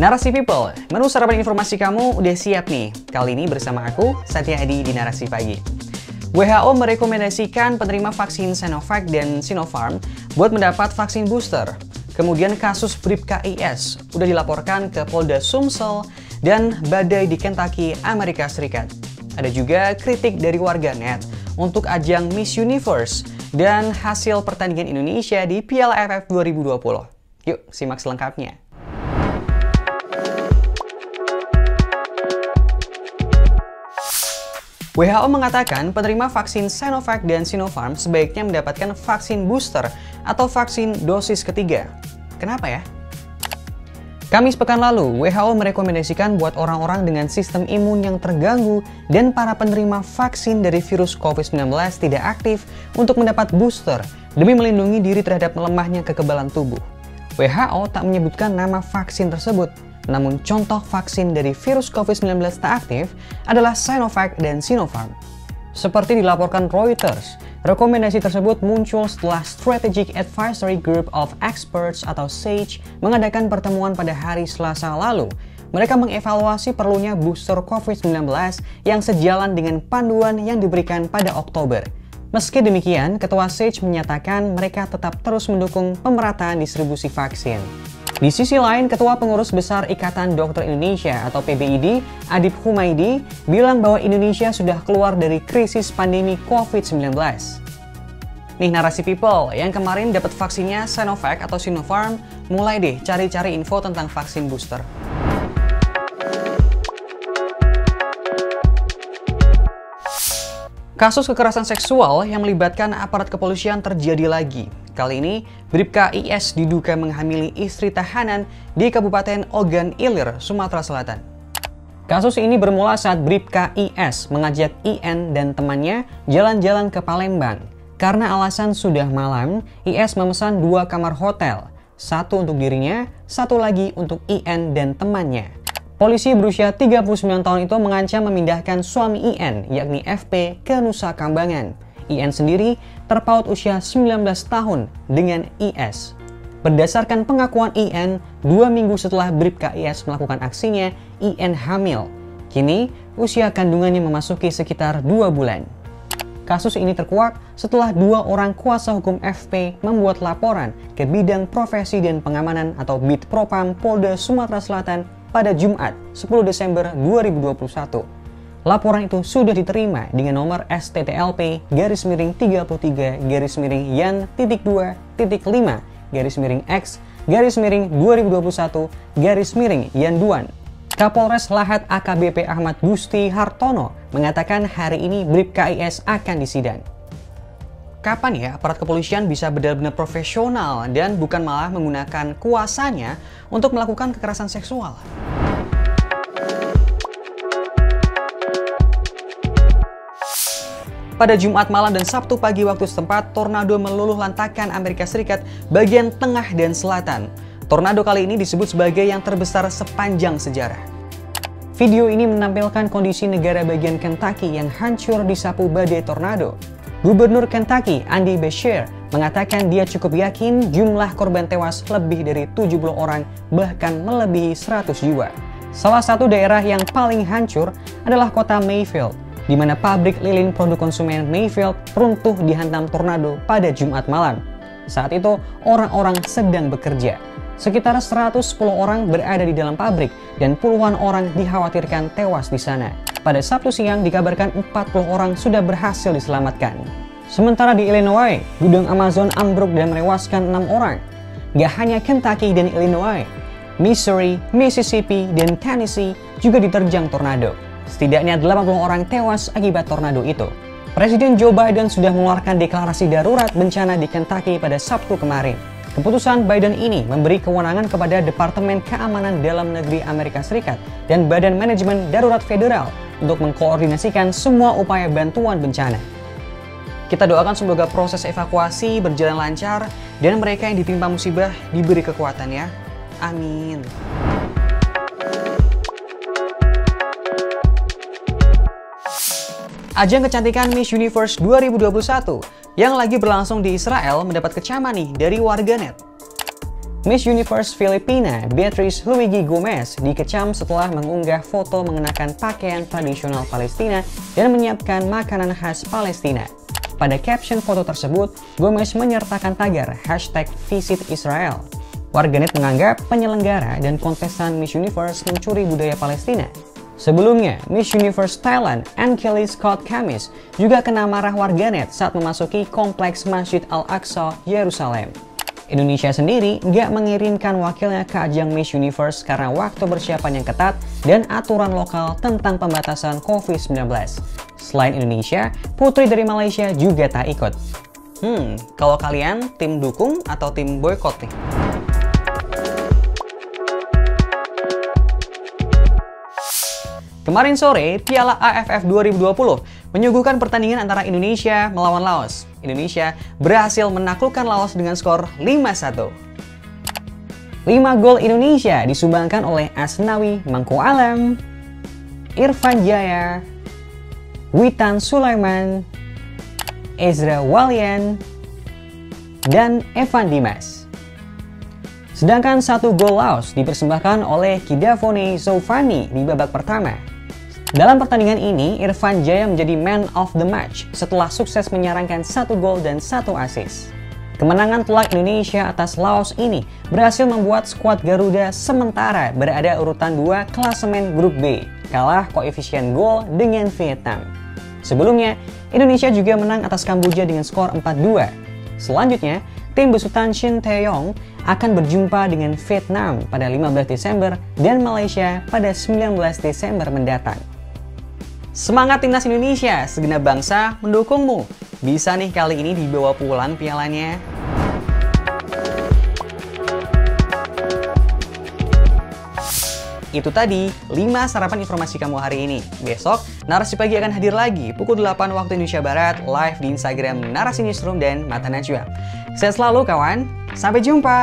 Narasi People, menu sarapan informasi kamu udah siap nih. Kali ini bersama aku, Satya Adi di Narasi Pagi. WHO merekomendasikan penerima vaksin Sinovac dan Sinopharm buat mendapat vaksin booster. Kemudian kasus Brip KIS udah dilaporkan ke Polda Sumsel dan badai di Kentucky, Amerika Serikat. Ada juga kritik dari warga net untuk ajang Miss Universe dan hasil pertandingan Indonesia di Piala AFF 2020. Yuk, simak selengkapnya. WHO mengatakan penerima vaksin Sinovac dan Sinopharm sebaiknya mendapatkan vaksin booster atau vaksin dosis ketiga. Kenapa ya? Kamis pekan lalu, WHO merekomendasikan buat orang-orang dengan sistem imun yang terganggu dan para penerima vaksin dari virus COVID-19 tidak aktif untuk mendapat booster demi melindungi diri terhadap melemahnya kekebalan tubuh. WHO tak menyebutkan nama vaksin tersebut, namun contoh vaksin dari virus COVID-19 tak aktif adalah Sinovac dan Sinopharm. Seperti dilaporkan Reuters, rekomendasi tersebut muncul setelah Strategic Advisory Group of Experts atau SAGE mengadakan pertemuan pada hari Selasa lalu. Mereka mengevaluasi perlunya booster COVID-19 yang sejalan dengan panduan yang diberikan pada Oktober. Meski demikian, Ketua SAGE menyatakan mereka tetap terus mendukung pemerataan distribusi vaksin. Di sisi lain, Ketua Pengurus Besar Ikatan Dokter Indonesia atau PBID, Adib Humaidi, bilang bahwa Indonesia sudah keluar dari krisis pandemi COVID-19. Nih narasi people, yang kemarin dapat vaksinnya Sinovac atau Sinopharm, mulai deh cari-cari info tentang vaksin booster. Kasus kekerasan seksual yang melibatkan aparat kepolisian terjadi lagi. Kali ini, Bribka IS diduga menghamili istri tahanan di Kabupaten Ogan Ilir, Sumatera Selatan. Kasus ini bermula saat Bribka IS mengajak IN dan temannya jalan-jalan ke Palembang. Karena alasan sudah malam, IS memesan dua kamar hotel, satu untuk dirinya, satu lagi untuk IN dan temannya. Polisi berusia 39 tahun itu mengancam memindahkan suami IN, yakni FP, ke Nusa Kambangan. IN sendiri terpaut usia 19 tahun dengan IS. Berdasarkan pengakuan IN, dua minggu setelah Bribka IS melakukan aksinya, IN hamil. Kini, usia kandungannya memasuki sekitar dua bulan. Kasus ini terkuak setelah dua orang kuasa hukum FP membuat laporan ke Bidang Profesi dan Pengamanan atau BID Propam Polda Sumatera Selatan pada Jumat 10 Desember 2021. Laporan itu sudah diterima dengan nomor STTLP garis miring 33 garis miring yan titik 2 titik 5 garis miring X garis miring 2021 garis miring yan 2. Kapolres Lahat AKBP Ahmad Gusti Hartono mengatakan hari ini Brib KIS akan disidang. Kapan ya aparat kepolisian bisa benar-benar profesional dan bukan malah menggunakan kuasanya untuk melakukan kekerasan seksual? Pada Jumat malam dan Sabtu pagi waktu setempat, tornado meluluh lantakan Amerika Serikat bagian tengah dan selatan. Tornado kali ini disebut sebagai yang terbesar sepanjang sejarah. Video ini menampilkan kondisi negara bagian Kentucky yang hancur disapu badai tornado. Gubernur Kentucky, Andy Beshear, mengatakan dia cukup yakin jumlah korban tewas lebih dari 70 orang, bahkan melebihi 100 jiwa. Salah satu daerah yang paling hancur adalah kota Mayfield, di mana pabrik lilin produk konsumen Mayfield runtuh dihantam tornado pada Jumat malam. Saat itu, orang-orang sedang bekerja. Sekitar 110 orang berada di dalam pabrik dan puluhan orang dikhawatirkan tewas di sana. Pada Sabtu siang dikabarkan 40 orang sudah berhasil diselamatkan. Sementara di Illinois, gudang Amazon ambruk dan merewaskan 6 orang. Gak hanya Kentucky dan Illinois, Missouri, Mississippi, dan Tennessee juga diterjang tornado. Setidaknya 80 orang tewas akibat tornado itu. Presiden Joe Biden sudah mengeluarkan deklarasi darurat bencana di Kentucky pada Sabtu kemarin. Keputusan Biden ini memberi kewenangan kepada Departemen Keamanan Dalam Negeri Amerika Serikat dan Badan Manajemen Darurat Federal untuk mengkoordinasikan semua upaya bantuan bencana. Kita doakan semoga proses evakuasi berjalan lancar dan mereka yang ditimpa musibah diberi kekuatan ya. Amin. Ajang kecantikan Miss Universe 2021 yang lagi berlangsung di Israel mendapat kecaman nih dari warganet. Miss Universe Filipina Beatrice Luigi Gomez dikecam setelah mengunggah foto mengenakan pakaian tradisional Palestina dan menyiapkan makanan khas Palestina. Pada caption foto tersebut, Gomez menyertakan tagar hashtag Visit Israel. Warganet menganggap penyelenggara dan kontestan Miss Universe mencuri budaya Palestina. Sebelumnya, Miss Universe Thailand, Anne Kelly Scott Kamis, juga kena marah warganet saat memasuki kompleks Masjid Al-Aqsa, Yerusalem. Indonesia sendiri nggak mengirimkan wakilnya ke ajang Miss Universe karena waktu persiapan yang ketat dan aturan lokal tentang pembatasan COVID-19. Selain Indonesia, putri dari Malaysia juga tak ikut. Hmm, kalau kalian tim dukung atau tim boykot nih? Kemarin sore, Piala AFF 2020 menyuguhkan pertandingan antara Indonesia melawan Laos. Indonesia berhasil menaklukkan Laos dengan skor 5-1. 5 gol Indonesia disumbangkan oleh Asnawi Mangku Alam, Irfan Jaya, Witan Sulaiman, Ezra Walian, dan Evan Dimas. Sedangkan satu gol Laos dipersembahkan oleh Kidavone Zoufani di babak pertama. Dalam pertandingan ini, Irfan Jaya menjadi man of the match setelah sukses menyarankan satu gol dan satu assist. Kemenangan telak Indonesia atas Laos ini berhasil membuat skuad Garuda sementara berada urutan 2 klasemen grup B, kalah koefisien gol dengan Vietnam. Sebelumnya, Indonesia juga menang atas Kamboja dengan skor 4-2. Selanjutnya, tim besutan Shin Tae-yong akan berjumpa dengan Vietnam pada 15 Desember dan Malaysia pada 19 Desember mendatang. Semangat timnas Indonesia, segenap bangsa mendukungmu. Bisa nih kali ini dibawa pulang pialanya. Itu tadi 5 sarapan informasi kamu hari ini. Besok, Narasi Pagi akan hadir lagi pukul 8 waktu Indonesia Barat live di Instagram Narasi Newsroom dan Mata Najwa. Sehat selalu kawan, sampai jumpa!